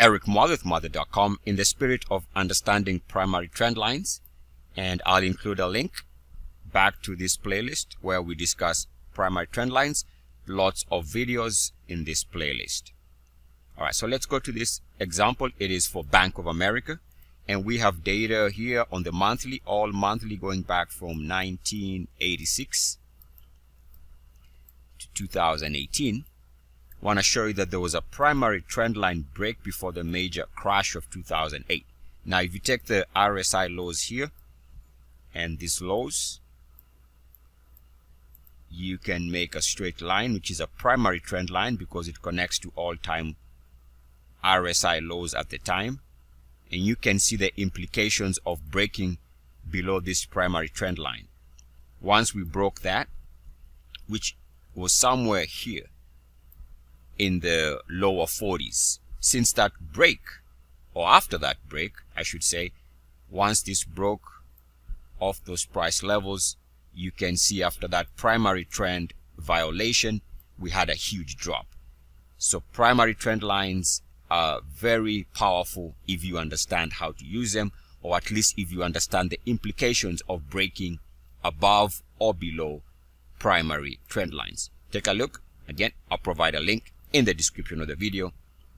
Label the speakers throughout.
Speaker 1: Eric Muathe with Muathe.com in the spirit of understanding primary trend lines. And I'll include a link back to this playlist where we discuss primary trend lines. Lots of videos in this playlist. All right, so let's go to this example. It is for Bank of America. And we have data here on the monthly, all monthly going back from 1986 to 2018 want to show you that there was a primary trend line break before the major crash of 2008. Now, if you take the RSI lows here and these lows, you can make a straight line, which is a primary trend line because it connects to all-time RSI lows at the time. And you can see the implications of breaking below this primary trend line. Once we broke that, which was somewhere here, in the lower 40s. Since that break, or after that break, I should say, once this broke off those price levels, you can see after that primary trend violation, we had a huge drop. So primary trend lines are very powerful if you understand how to use them, or at least if you understand the implications of breaking above or below primary trend lines. Take a look. Again, I'll provide a link in the description of the video,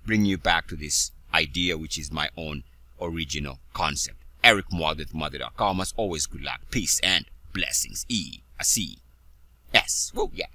Speaker 1: bring you back to this idea, which is my own original concept. Eric with Muathe.com. As always, good luck, peace, and blessings. E, a C, S. Woo, yeah.